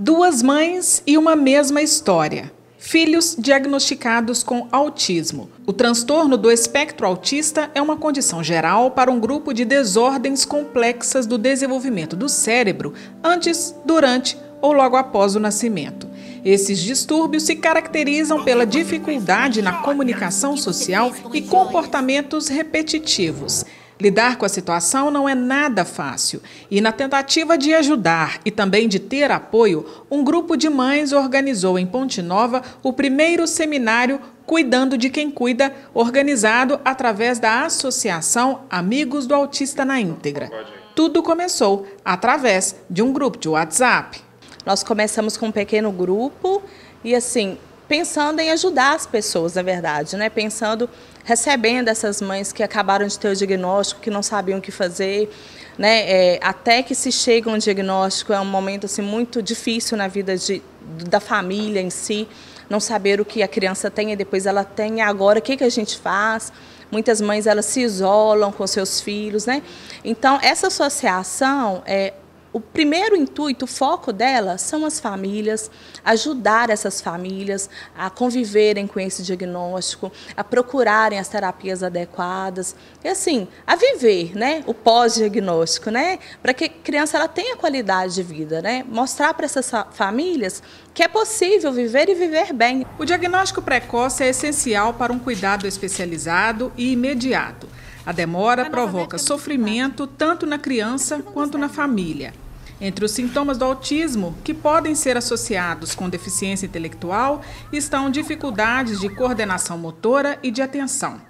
Duas mães e uma mesma história. Filhos diagnosticados com autismo. O transtorno do espectro autista é uma condição geral para um grupo de desordens complexas do desenvolvimento do cérebro antes, durante ou logo após o nascimento. Esses distúrbios se caracterizam pela dificuldade na comunicação social e comportamentos repetitivos. Lidar com a situação não é nada fácil. E na tentativa de ajudar e também de ter apoio, um grupo de mães organizou em Ponte Nova o primeiro seminário Cuidando de Quem Cuida, organizado através da Associação Amigos do Autista na Íntegra. Tudo começou através de um grupo de WhatsApp. Nós começamos com um pequeno grupo e assim, pensando em ajudar as pessoas, na verdade, né? Pensando, recebendo essas mães que acabaram de ter o diagnóstico, que não sabiam o que fazer, né? É, até que se chega um diagnóstico é um momento assim muito difícil na vida de, da família em si, não saber o que a criança tem e depois ela tem agora o que que a gente faz? Muitas mães elas se isolam com seus filhos, né? Então essa associação é o primeiro intuito, o foco dela são as famílias, ajudar essas famílias a conviverem com esse diagnóstico, a procurarem as terapias adequadas e assim, a viver, né, o pós-diagnóstico, né, para que a criança ela tenha qualidade de vida, né? Mostrar para essas famílias que é possível viver e viver bem. O diagnóstico precoce é essencial para um cuidado especializado e imediato. A demora provoca sofrimento tanto na criança quanto na família. Entre os sintomas do autismo, que podem ser associados com deficiência intelectual, estão dificuldades de coordenação motora e de atenção.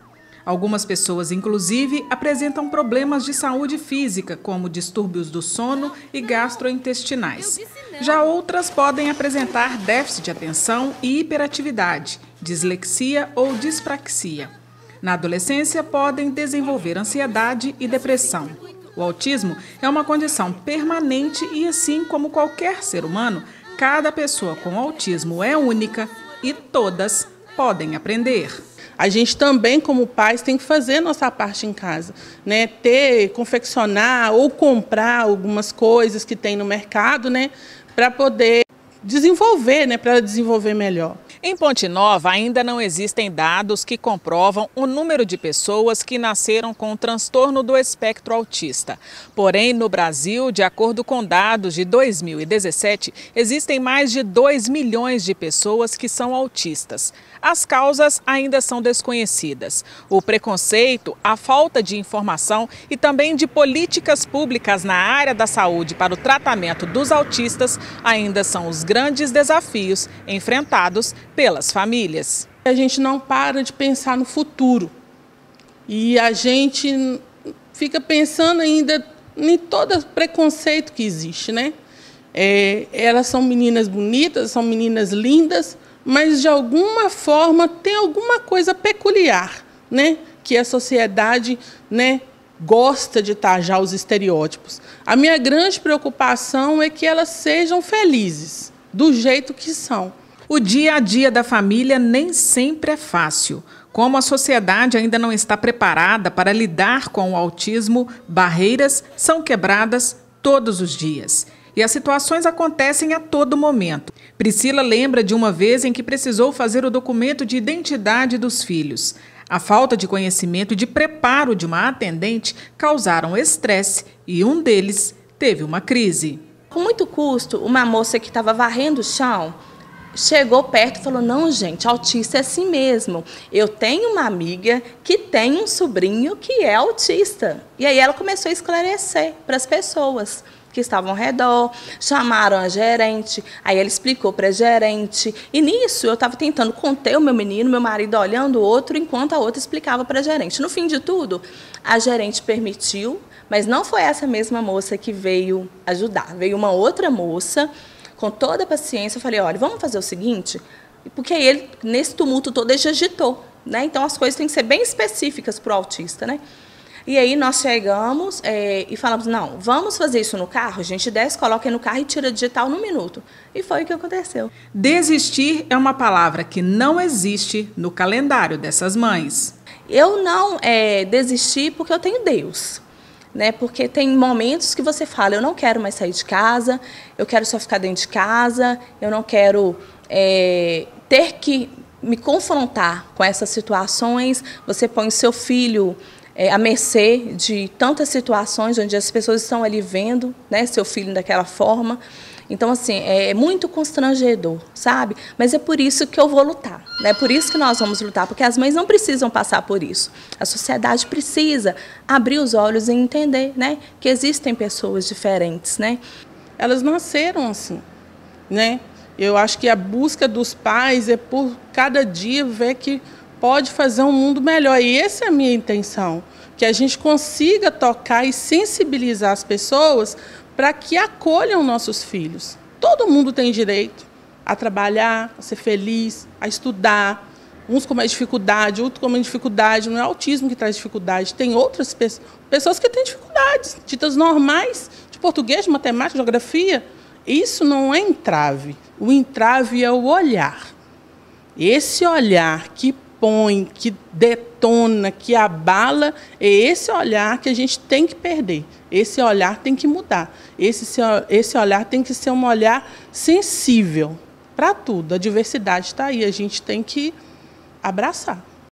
Algumas pessoas, inclusive, apresentam problemas de saúde física, como distúrbios do sono e gastrointestinais. Já outras podem apresentar déficit de atenção e hiperatividade, dislexia ou dispraxia. Na adolescência, podem desenvolver ansiedade e depressão. O autismo é uma condição permanente e, assim como qualquer ser humano, cada pessoa com autismo é única e todas podem aprender. A gente também, como pais, tem que fazer nossa parte em casa, né? Ter, confeccionar ou comprar algumas coisas que tem no mercado, né? Para poder desenvolver, né? Para desenvolver melhor. Em Ponte Nova, ainda não existem dados que comprovam o número de pessoas que nasceram com transtorno do espectro autista. Porém, no Brasil, de acordo com dados de 2017, existem mais de 2 milhões de pessoas que são autistas. As causas ainda são desconhecidas. O preconceito, a falta de informação e também de políticas públicas na área da saúde para o tratamento dos autistas ainda são os grandes desafios enfrentados pelas famílias. A gente não para de pensar no futuro e a gente fica pensando ainda em todo preconceito que existe, né? É, elas são meninas bonitas, são meninas lindas, mas de alguma forma tem alguma coisa peculiar, né? Que a sociedade, né? Gosta de tajar os estereótipos. A minha grande preocupação é que elas sejam felizes do jeito que são. O dia a dia da família nem sempre é fácil. Como a sociedade ainda não está preparada para lidar com o autismo, barreiras são quebradas todos os dias. E as situações acontecem a todo momento. Priscila lembra de uma vez em que precisou fazer o documento de identidade dos filhos. A falta de conhecimento e de preparo de uma atendente causaram estresse e um deles teve uma crise. Com muito custo, uma moça que estava varrendo o chão chegou perto e falou: Não, gente, autista é assim mesmo. Eu tenho uma amiga que tem um sobrinho que é autista. E aí ela começou a esclarecer para as pessoas que estavam ao redor, chamaram a gerente, aí ela explicou para a gerente. E nisso eu estava tentando conter o meu menino, meu marido olhando o outro, enquanto a outra explicava para a gerente. No fim de tudo, a gerente permitiu, mas não foi essa mesma moça que veio ajudar, veio uma outra moça com toda a paciência, eu falei, olha, vamos fazer o seguinte, porque aí ele, nesse tumulto todo, ele agitou, né? Então, as coisas têm que ser bem específicas para o autista, né? E aí nós chegamos é, e falamos, não, vamos fazer isso no carro? A gente desce, coloca no carro e tira digital num minuto. E foi o que aconteceu. Desistir é uma palavra que não existe no calendário dessas mães. Eu não é, desisti porque eu tenho Deus. Né? Porque tem momentos que você fala, eu não quero mais sair de casa, eu quero só ficar dentro de casa, eu não quero é, ter que me confrontar com essas situações. Você põe seu filho é, à mercê de tantas situações onde as pessoas estão ali vendo, né, seu filho daquela forma. Então, assim, é muito constrangedor, sabe? Mas é por isso que eu vou lutar, né? É por isso que nós vamos lutar, porque as mães não precisam passar por isso. A sociedade precisa abrir os olhos e entender, né? Que existem pessoas diferentes, né? Elas nasceram assim, né? Eu acho que a busca dos pais é por cada dia ver que pode fazer um mundo melhor. E essa é a minha intenção, que a gente consiga tocar e sensibilizar as pessoas para que acolham nossos filhos. Todo mundo tem direito a trabalhar, a ser feliz, a estudar. Uns com mais dificuldade, outros com menos dificuldade. Não é autismo que traz dificuldade. Tem outras pessoas, pessoas que têm dificuldades, ditas normais, de português, matemática, geografia. Isso não é entrave. O entrave é o olhar. Esse olhar que põe, que detona, que abala, é esse olhar que a gente tem que perder. Esse olhar tem que mudar. Esse, esse olhar tem que ser um olhar sensível para tudo. A diversidade está aí, a gente tem que abraçar.